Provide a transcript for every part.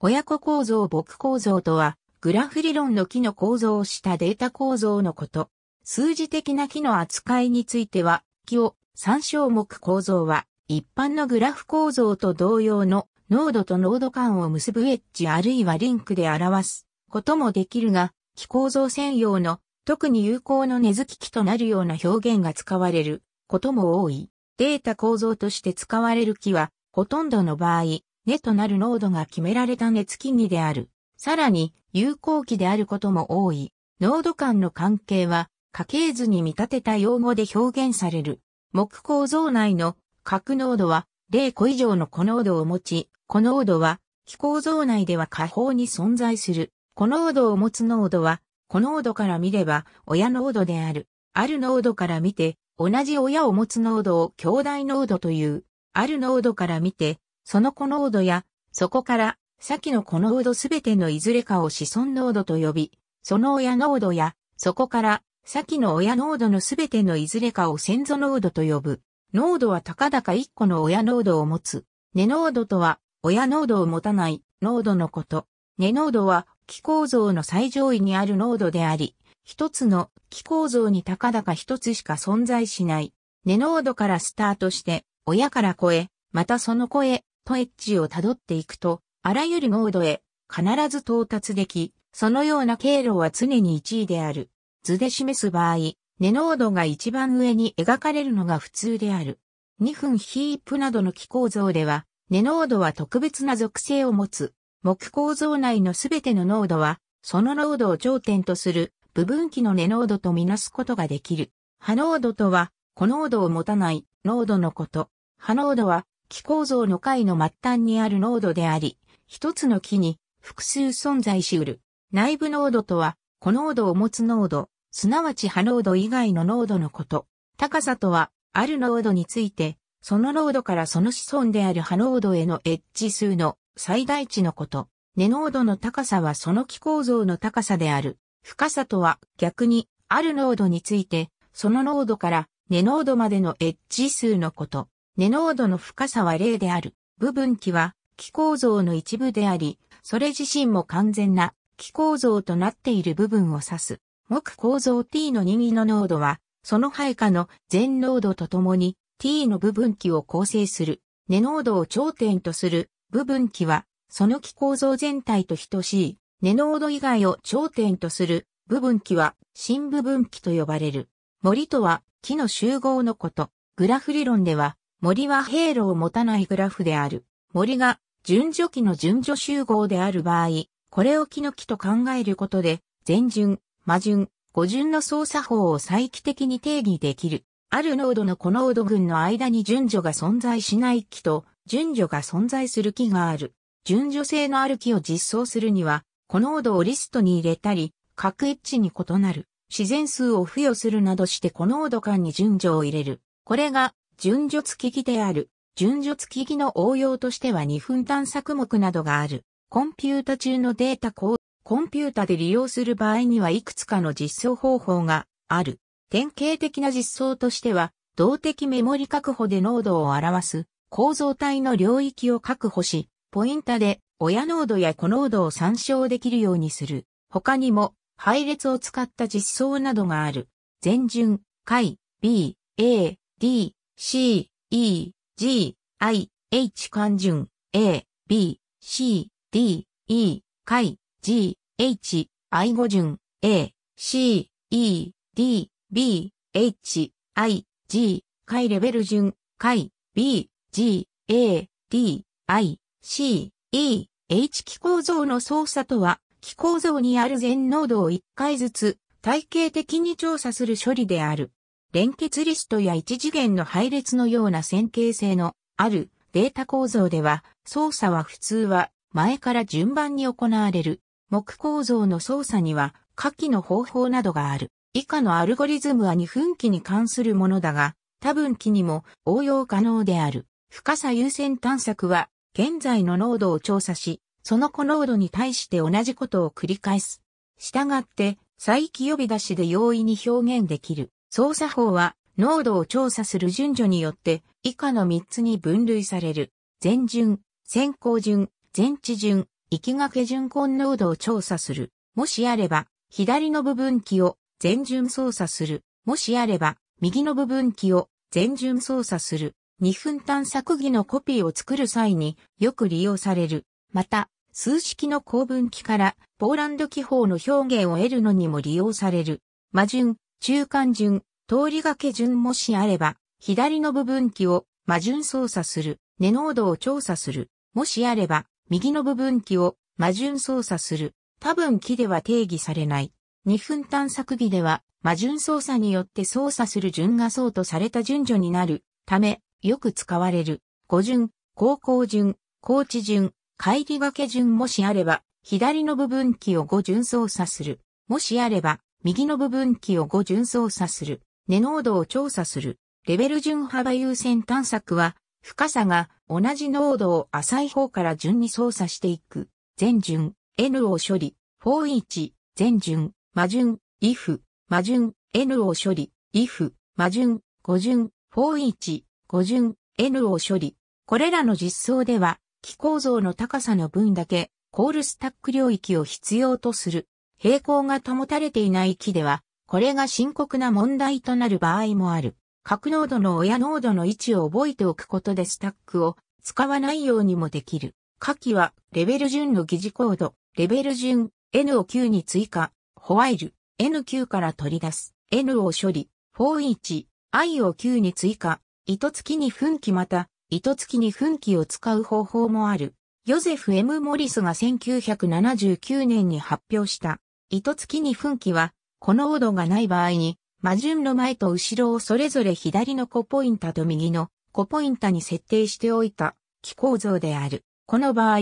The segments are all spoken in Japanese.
親子構造母構造とは、グラフ理論の木の構造をしたデータ構造のこと。数字的な木の扱いについては、木を参照目構造は、一般のグラフ構造と同様のノードとノード間を結ぶエッジあるいはリンクで表すこともできるが、木構造専用の特に有効の根付き木となるような表現が使われることも多い。データ構造として使われる木は、ほとんどの場合、根となる濃度が決められた根付き木である。さらに、有効期であることも多い。濃度間の関係は、家系図に見立てた用語で表現される。木構造内の核濃度は0個以上のコ濃度を持ち、コ濃度は気構造内では下方に存在する。コ濃度を持つ濃度は、コ濃度から見れば親濃度である。ある濃度から見て、同じ親を持つ濃度を兄弟濃度という。ある濃度から見て、そのコ濃度や、そこから、先のコ濃度すべてのいずれかを子孫濃度と呼び、その親濃度や、そこから、先の親濃度のすべてのいずれかを先祖濃度と呼ぶ。濃度は高々一個の親濃度を持つ。根濃度とは、親濃度を持たない濃度のこと。根濃度は、気構造の最上位にある濃度であり、一つの気構造に高々一つしか存在しない。根濃度からスタートして、親から子へ、またその子へ、とエッジを辿っていくと、あらゆる濃度へ必ず到達でき、そのような経路は常に1位である。図で示す場合、根濃度が一番上に描かれるのが普通である。2分ヒープなどの気構造では、根濃度は特別な属性を持つ。木構造内のすべての濃度は、その濃度を頂点とする部分器の根濃度とみなすことができる。波濃度とは、小濃度を持たない濃度のこと。波濃度は、気構造の解の末端にある濃度であり、一つの木に複数存在し得る。内部濃度とは、小濃度を持つ濃度、すなわち波濃度以外の濃度のこと。高さとは、ある濃度について、その濃度からその子孫である波濃度へのエッジ数の最大値のこと。根濃度の高さはその気構造の高さである。深さとは逆に、ある濃度について、その濃度から根濃度までのエッジ数のこと。根濃度の深さは0である。部分器は気構造の一部であり、それ自身も完全な気構造となっている部分を指す。木構造 t の任意の濃度は、その配下の全濃度とともに t の部分器を構成する。根濃度を頂点とする部分器は、その気構造全体と等しい。根濃度以外を頂点とする部分器は、新部分器と呼ばれる。森とは、木の集合のこと。グラフ理論では、森は経路を持たないグラフである。森が順序期の順序集合である場合、これを木の木と考えることで、前順、魔順、語順の操作法を再帰的に定義できる。ある濃度のコノード群の間に順序が存在しない木と、順序が存在する木がある。順序性のある木を実装するには、コノードをリストに入れたり、各エッジに異なる、自然数を付与するなどしてコノード間に順序を入れる。これが順序付きである。順序付き木の応用としては2分探索目などがある。コンピュータ中のデータココンピュータで利用する場合にはいくつかの実装方法がある。典型的な実装としては、動的メモリ確保で濃度を表す構造体の領域を確保し、ポインタで親濃度や子濃度を参照できるようにする。他にも配列を使った実装などがある。全順、解、B、A、D、C、E、G、I、H 関順、A、B、C、D、E、解、G、H、I 語順、A、C、E、D、B、H、I、G、解レベル順、解、B、G、A、D、I、C、E、H 気構造の操作とは、気構造にある全ノードを1回ずつ体系的に調査する処理である。連結リストや一次元の配列のような線形性のあるデータ構造では、操作は普通は前から順番に行われる。木構造の操作には下記の方法などがある。以下のアルゴリズムは2分期に関するものだが、多分期にも応用可能である。深さ優先探索は、現在の濃度を調査し、その子濃度に対して同じことを繰り返す。したがって、再起呼び出しで容易に表現できる。操作法は、濃度を調査する順序によって以下の3つに分類される。前順、先行順、前置順、行きがけ順根濃度を調査する。もしあれば、左の部分器を全順操作する。もしあれば、右の部分器を全順操作する。2分探索儀のコピーを作る際によく利用される。また、数式の構文機からポーランド記法の表現を得るのにも利用される。魔順、中間順、通りがけ順もしあれば、左の部分器を魔順操作する。根濃度を調査する。もしあれば、右の部分器を魔順操作する。多分器では定義されない。2分探索儀では、魔順操作によって操作する順がそうとされた順序になるため、よく使われる。五順、高校順、高知順、帰りがけ順もしあれば、左の部分器を5順操作する。もしあれば、右の部分器を5順操作する。根濃度を調査する。レベル順幅優先探索は、深さが同じ濃度を浅い方から順に操作していく。全順、N を処理、for each、全順、魔順、if、魔順、N を処理、if、魔順、五順、for each、五順、N を処理。これらの実装では、気構造の高さの分だけ、コールスタック領域を必要とする。平行が保たれていない木では、これが深刻な問題となる場合もある。各ノードの親ノードの位置を覚えておくことでスタックを使わないようにもできる。下記は、レベル順の疑似コード、レベル順 N を9に追加、ホワイル、N9 から取り出す、N を処理、for each、I を9に追加、糸付きに分岐また、糸付きに分岐を使う方法もある。ヨゼフ・ M・ モリスが1979年に発表した、糸付きに分岐は、このオードがない場合に、魔順の前と後ろをそれぞれ左のコポインタと右のコポインタに設定しておいた、気構造である。この場合、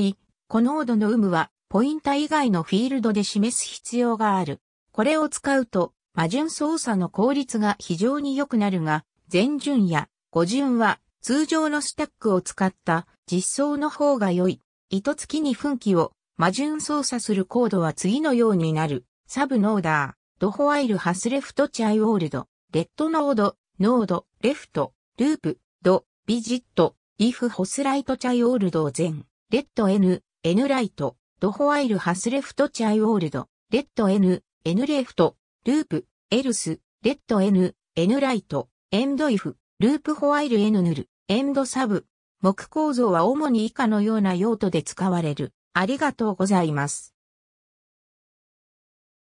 このオードの有無は、ポインタ以外のフィールドで示す必要がある。これを使うと、魔順操作の効率が非常に良くなるが、前順や五順は通常のスタックを使った実装の方が良い。糸付きに分岐を魔順操作するコードは次のようになる。サブノーダー、ドホワイルハスレフトチャイオールド、レッドノード、ノード、レフト、ループ、ド、ビジット、イフホスライトチャイオールド全、レッド N、N ライト、ドホワイルハスレフトチャイオールド、レッド N、N レフト、ループ、エルス、レッド N、N ライト、エンドイフ、ループホワイル N ヌル、エンドサブ。木構造は主に以下のような用途で使われる。ありがとうございます。